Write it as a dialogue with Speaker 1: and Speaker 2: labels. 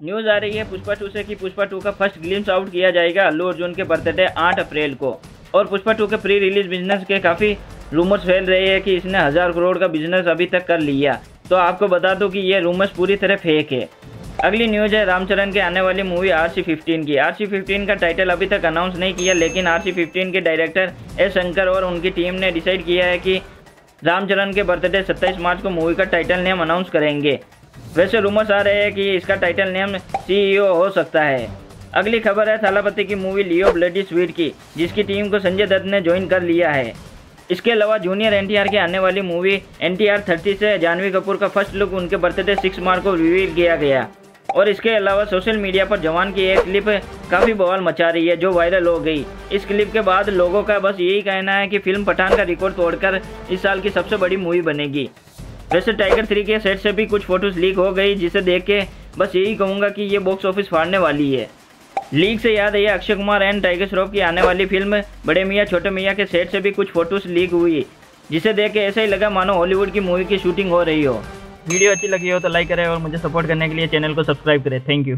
Speaker 1: News आ रही है, Pushpa two से कि पुष्पा टू का फ़र्स्ट ग्लिम्स आउट किया जाएगा अल्लू अर्जुन के बर्थडे 8 अप्रैल को। और पुष्पा टू के प्री रिलीज़ बिज़नेस के काफ़ी रूमर्स फैल रहे हैं कि इसने हज़ार करोड़ का बिज़नेस अभी तक कर लिया। तो आपको बता दूँ कि ये रूमर्स पूरी तरह फेक है। अगली न्यूज़ है, रामचरण के आने वाली मूवी आर सी फिफ्टीन की। आर सी फिफ्टीन का टाइटल अभी तक अनाउंस नहीं किया, लेकिन आर सी फिफ्टीन के डायरेक्टर एस शंकर और उनकी टीम ने डिसाइड किया है कि रामचरण के बर्थडे 27 मार्च को मूवी का टाइटल नेम अनाउंस करेंगे। वैसे रूमर्स आ रहे हैं कि इसका टाइटल नेम सीईओ हो सकता है। अगली खबर है थालापति की मूवी लियो ब्लडी स्वीट की, जिसकी टीम को संजय दत्त ने ज्वाइन कर लिया है। इसके अलावा जूनियर एनटीआर की आने वाली movie N T R thirty से जानवी कपूर का फ़र्स्ट लुक उनके बर्थडे सिक्स मार्च को रिवील किया गया। और इसके अलावा सोशल मीडिया पर जवान की एक क्लिप काफ़ी बवाल मचा रही है, जो वायरल हो गई। इस क्लिप के बाद लोगों का बस यही कहना है कि फ़िल्म पठान का रिकॉर्ड तोड़कर इस साल की सबसे बड़ी मूवी बनेगी। वैसे टाइगर थ्री के सेट से भी कुछ फ़ोटोज़ लीक हो गई, जिसे देख के बस यही कहूँगा कि ये बॉक्स ऑफ़िस फाड़ने वाली है। लीक से याद है अक्षय कुमार एंड टाइगर श्रॉफ की आने वाली फ़िल्म बड़े मियाँ, छोटे मियाँ के सेट से भी कुछ फ़ोटोज़ लीक हुई, जिसे देख के ऐसा ही लगा मानो हॉलीवुड की मूवी की शूटिंग हो रही हो। वीडियो अच्छी लगी हो तो लाइक करें और मुझे सपोर्ट करने के लिए चैनल को सब्सक्राइब करें। Thank you